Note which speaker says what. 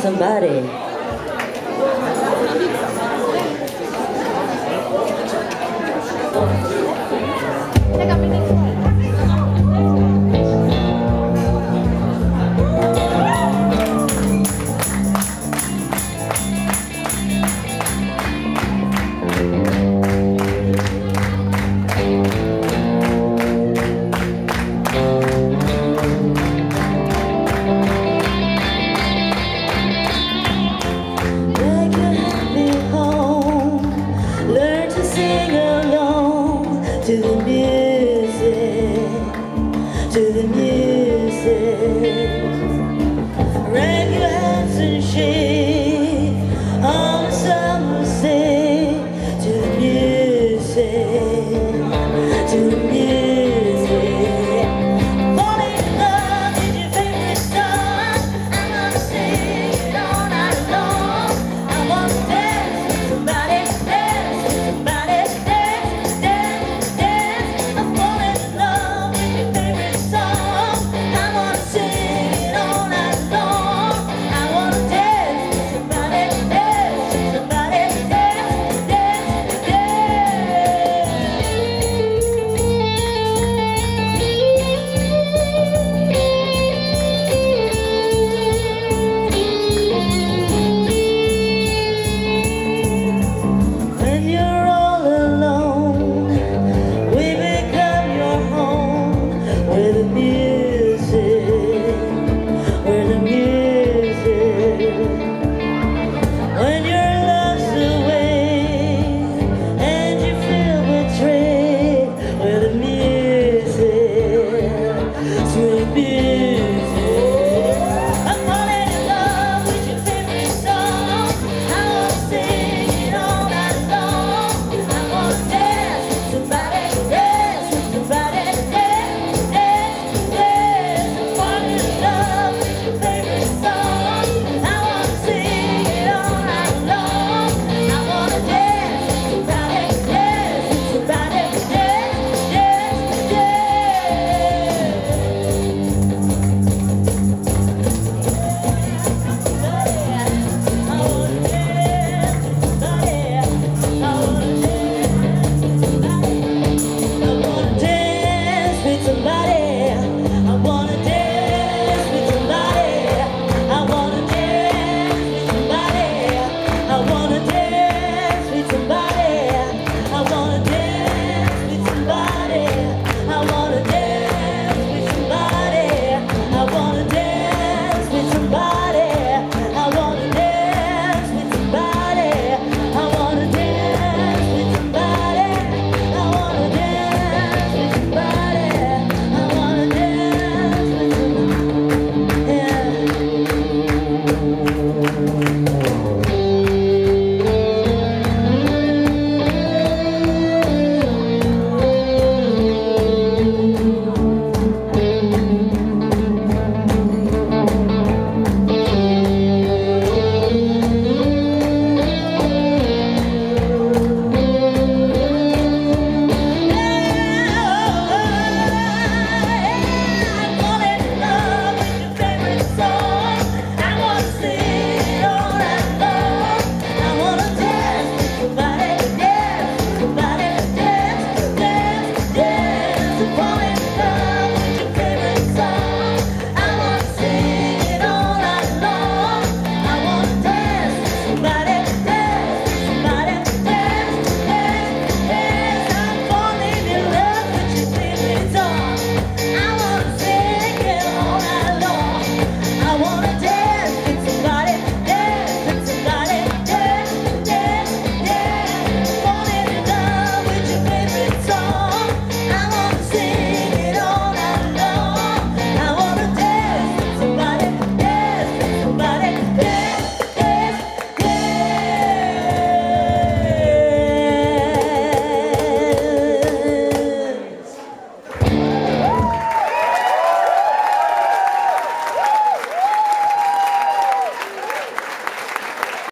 Speaker 1: somebody.